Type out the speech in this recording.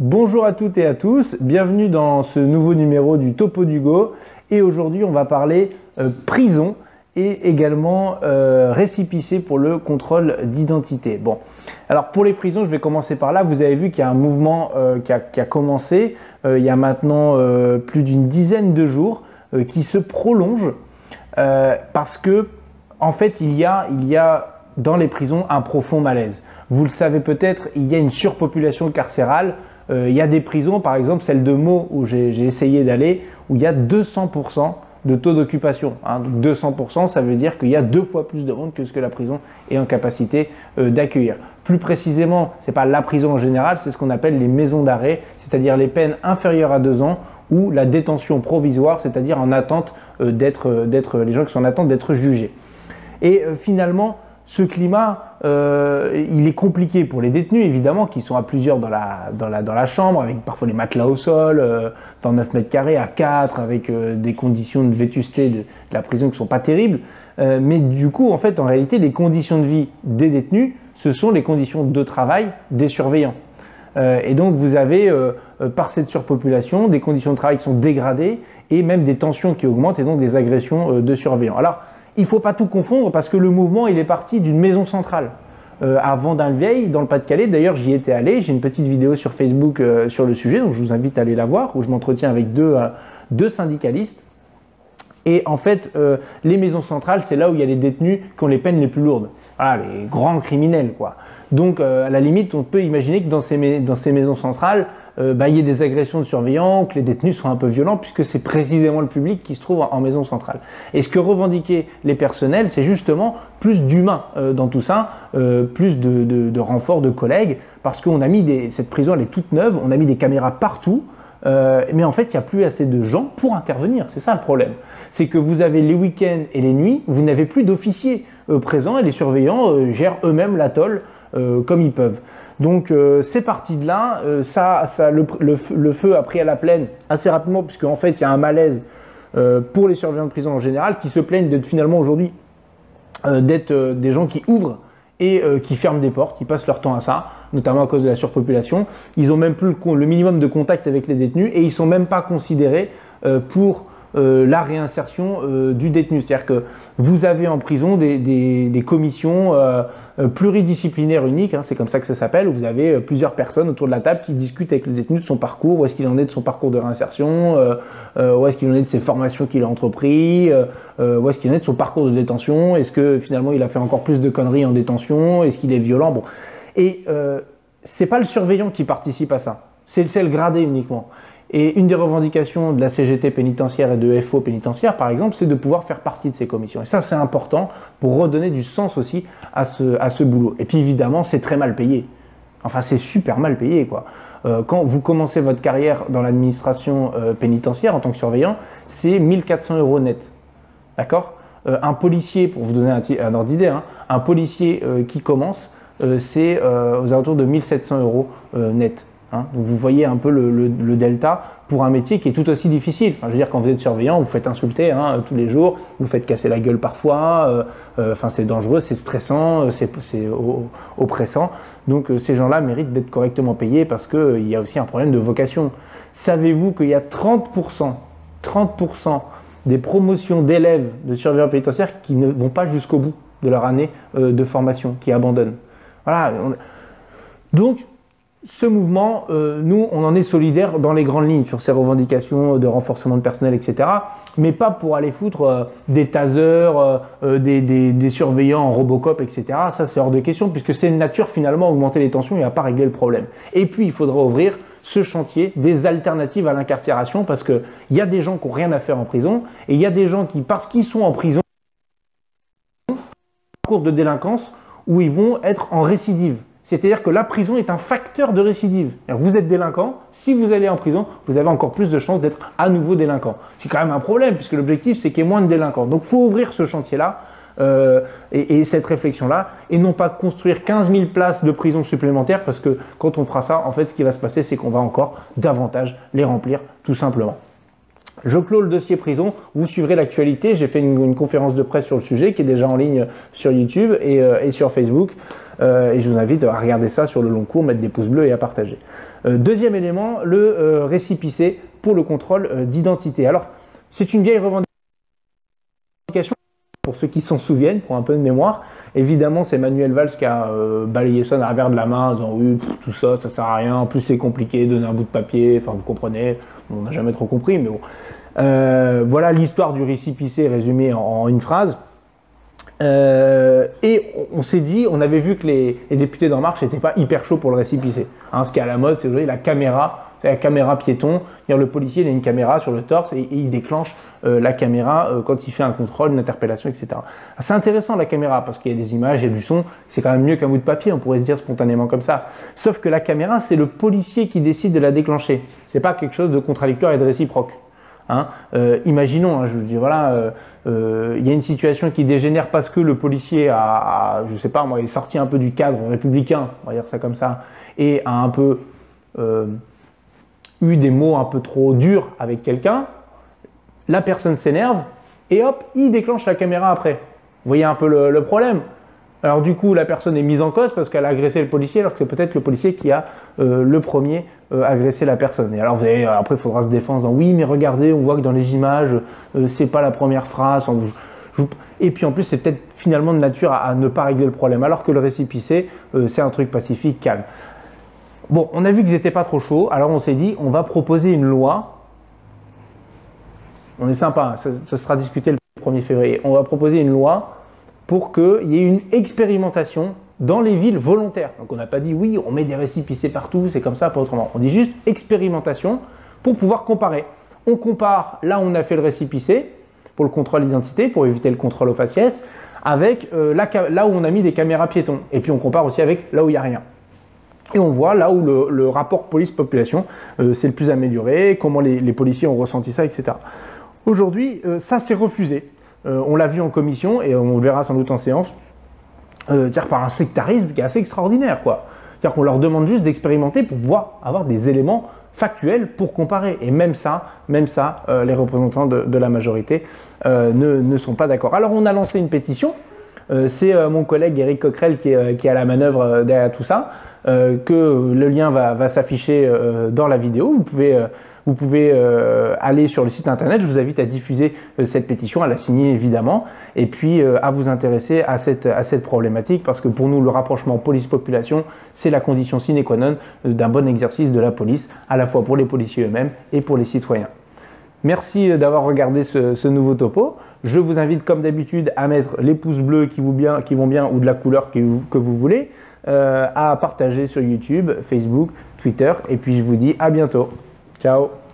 Bonjour à toutes et à tous, bienvenue dans ce nouveau numéro du Topo du Go. Et aujourd'hui, on va parler euh, prison et également euh, pour le contrôle d'identité. Bon, alors pour les prisons, je vais commencer par là. Vous avez vu qu'il y a un mouvement euh, qui, a, qui, a, commencé il y a maintenant plus d'une dizaine de jours qui se prolonge parce que en fait, il y a, il y a dans les prisons un profond malaise. Vous le savez peut-être, il y a une surpopulation carcérale. Euh, il y a des prisons, par exemple celle de Meaux où j'ai essayé d'aller, où il y a 200% de taux d'occupation. Hein. 200%, ça veut dire qu'il y a deux fois plus de monde que ce que la prison est en capacité euh, d'accueillir. Plus précisément, ce n'est pas la prison en général, c'est ce qu'on appelle les maisons d'arrêt, c'est-à-dire les peines inférieures à deux ans ou la détention provisoire, c'est-à-dire euh, les gens qui sont en attente d'être jugés. Et finalement, ce climat, euh, il est compliqué pour les détenus, évidemment, qui sont à plusieurs dans la, chambre, avec parfois les matelas au sol, euh, dans 9 mètres carrés, à 4, avec euh, des conditions de vétusté de, la prison qui ne sont pas terribles. Mais du coup, en fait, en réalité, les conditions de vie des détenus, ce sont les conditions de travail des surveillants. Et donc, vous avez, par cette surpopulation, des conditions de travail qui sont dégradées et même des tensions qui augmentent et donc des agressions de surveillants. Il ne faut pas tout confondre parce que le mouvement, il est parti d'une maison centrale. Euh, à Vendin-le-Vieil, dans le Pas-de-Calais. D'ailleurs, j'y étais allé. J'ai une petite vidéo sur Facebook euh, sur le sujet, donc je vous invite à aller la voir, où je m'entretiens avec deux, euh, syndicalistes. Et en fait, euh, les maisons centrales, c'est là où il y a les détenus qui ont les peines les plus lourdes. Voilà, les grands criminels, quoi. Donc, euh, à la limite, on peut imaginer que dans ces, maisons centrales, euh, bah, il y ait des agressions de surveillants, que les détenus soient un peu violents, puisque c'est précisément le public qui se trouve en, maison centrale. Et ce que revendiquaient les personnels, c'est justement plus d'humain euh, dans tout ça, plus de, de, renforts de collègues, parce qu'on a mis cette prison, elle est toute neuve, on a mis des caméras partout, mais en fait, il n'y a plus assez de gens pour intervenir. C'est ça le problème. C'est que vous avez les week-ends et les nuits, vous n'avez plus d'officiers présents et les surveillants gèrent eux-mêmes l'atoll comme ils peuvent. Donc euh, c'est parti de là, euh, ça, ça le, feu a pris à la plaine assez rapidement puisque en fait il y a un malaise euh, pour les surveillants de prison en général qui se plaignent d'être finalement aujourd'hui d'être des gens qui ouvrent et qui ferment des portes, qui passent leur temps à ça, notamment à cause de la surpopulation. Ils ont même plus le, le minimum de contact avec les détenus et ils sont même pas considérés pour euh, la réinsertion euh, du détenu. C'est-à-dire que vous avez en prison des, commissions euh, pluridisciplinaires uniques, hein, c'est comme ça que ça s'appelle, où vous avez plusieurs personnes autour de la table qui discutent avec le détenu de son parcours, où est-ce qu'il en est de son parcours de réinsertion, où est-ce qu'il en est de ses formations qu'il a entrepris, où est-ce qu'il en est de son parcours de détention, est-ce que finalement il a fait encore plus de conneries en détention, est-ce qu'il est violent, bon. Et c'est pas le surveillant qui participe à ça, c'est le gradé uniquement. Et une des revendications de la CGT pénitentiaire et de FO pénitentiaire, par exemple, c'est de pouvoir faire partie de ces commissions. Et ça, c'est important pour redonner du sens aussi à ce, à ce boulot. Et puis évidemment, c'est très mal payé. Enfin, c'est super mal payé, quoi. Euh, quand vous commencez votre carrière dans l'administration euh, pénitentiaire en tant que surveillant, c'est 1400 euros net. D'accord? Euh, Un policier, pour vous donner un, ordre d'idée, hein, un policier qui commence, c'est aux alentours de 1700 euros net. Hein, vous voyez un peu le, delta pour un métier qui est tout aussi difficile. Je veux dire, quand vous êtes surveillant, vous faites insulter hein, tous les jours, vous faites casser la gueule parfois. Euh, euh, enfin, c'est dangereux, c'est stressant, c'est oppressant. Donc euh, ces gens-là méritent d'être correctement payés parce qu'il euh, y a aussi un problème de vocation. Savez-vous qu'il y a 30%, 30% des promotions d'élèves de surveillants pénitentiaires qui ne vont pas jusqu'au bout de leur année euh, de formation, qui abandonnent? Voilà. On... Donc ce mouvement, euh, nous, on en est solidaire dans les grandes lignes sur ces revendications de renforcement de personnel, etc. Mais pas pour aller foutre euh, des tasers, euh, des, surveillants en Robocop, etc. Ça, c'est hors de question, puisque c'est une nature finalement augmenter les tensions et à pas régler le problème. Et puis, il faudra ouvrir ce chantier des alternatives à l'incarcération, parce qu'il y a des gens qui n'ont rien à faire en prison, et il y a des gens qui, parce qu'ils sont en prison, cours de délinquance, où ils vont être en récidive. C'est-à-dire que la prison est un facteur de récidive. Vous êtes délinquant, si vous allez en prison, vous avez encore plus de chances d'être à nouveau délinquant. C'est quand même un problème, puisque l'objectif, c'est qu'il y ait moins de délinquants. Donc, il faut ouvrir ce chantier-là euh, et, et, cette réflexion-là, et non pas construire 15 000 places de prison supplémentaires, parce que quand on fera ça, en fait, ce qui va se passer, c'est qu'on va encore davantage les remplir, tout simplement. Je clôt le dossier prison, vous suivrez l'actualité, j'ai fait une, conférence de presse sur le sujet qui est déjà en ligne sur YouTube et, euh, et sur Facebook. Et je vous invite à regarder ça sur le long cours, mettre des pouces bleus et à partager. deuxième élément, le récipicé pour le contrôle d'identité. Alors, c'est une vieille revendication pour ceux qui s'en souviennent, pour un peu de mémoire. Évidemment, c'est Manuel Valls qui a euh, balayé ça d'un revers de la main en disant oui, tout ça, ça sert à rien. En plus, c'est compliqué, donner un bout de papier. Enfin, vous comprenez. On n'a jamais trop compris, mais bon. Euh, voilà l'histoire du récipicé résumée en, une phrase. Euh, et on, s'est dit, on avait vu que les, députés d'En Marche n'étaient pas hyper chauds pour le récipicé. Hein, ce qui est à la mode, c'est aujourd'hui la caméra c'est la caméra piéton. Le policier il a une caméra sur le torse et, il déclenche euh, la caméra euh, quand il fait un contrôle, une interpellation, etc. C'est intéressant la caméra parce qu'il y a des images, il y a du son. C'est quand même mieux qu'un bout de papier, on pourrait se dire spontanément comme ça. Sauf que la caméra, c'est le policier qui décide de la déclencher. C'est pas quelque chose de contradictoire et de réciproque. Hein. Euh, imaginons, hein, je veux dire, voilà, il y a une situation qui dégénère parce que le policier a, je sais pas, moi, est sorti un peu du cadre républicain, on va dire ça comme ça, et a un peu eu des mots un peu trop durs avec quelqu'un, la personne s'énerve et hop, il déclenche la caméra après. Vous voyez un peu le, problème alors du coup, la personne est mise en cause parce qu'elle a agressé le policier, alors que c'est peut-être le policier qui a euh, le premier euh, agressé la personne. Et alors vous avez, après, il faudra se défendre en disant oui, mais regardez, on voit que dans les images, euh, c'est pas la première phrase. Et puis en plus, c'est peut-être finalement de nature à, ne pas régler le problème, alors que le récipicé, c'est un truc pacifique, calme. Bon, on a vu qu'ils n'étaient pas trop chauds, alors on s'est dit, on va proposer une loi. On est sympa, ça, sera discuté le 1er février. On va proposer une loi pour qu'il y ait une expérimentation dans les villes volontaires. Donc on n'a pas dit oui, on met des récipicés partout, c'est comme ça, pas autrement. On dit juste expérimentation pour pouvoir comparer. On compare là où on a fait le récipicé pour le contrôle d'identité, pour éviter le contrôle au faciès, avec euh, là où on a mis des caméras piétons. Et puis on compare aussi avec là où il n'y a rien. Et on voit là où le, rapport police-population euh, s'est le plus amélioré, comment les, policiers ont ressenti ça, etc. Aujourd'hui, euh, ça s'est refusé. Euh, on l'a vu en commission et on le verra sans doute en séance. dire par un sectarisme qui est assez extraordinaire, quoi. C'est-à-dire qu'on leur demande juste d'expérimenter pour pouvoir avoir des éléments factuels pour comparer. Et même ça, même ça, les représentants de, la majorité ne, sont pas d'accord. Alors on a lancé une pétition. C'est mon collègue Eric Coquerel qui est, qui est à la manœuvre derrière tout ça. Euh, que le lien va, s'afficher euh, dans la vidéo. Vous pouvez, euh, vous pouvez aller sur le site internet. Je vous invite à diffuser cette pétition, à la signer évidemment, et puis à vous intéresser à cette, problématique parce que pour nous, le rapprochement police-population, c'est la condition sine qua non d'un bon exercice de la police, à la fois pour les policiers eux-mêmes et pour les citoyens. Merci d'avoir regardé ce, nouveau topo. Je vous invite comme d'habitude à mettre les pouces bleus qui, vont bien ou de la couleur que vous voulez. Euh, à partager sur YouTube, Facebook, Twitter. Et puis je vous dis à bientôt. Ciao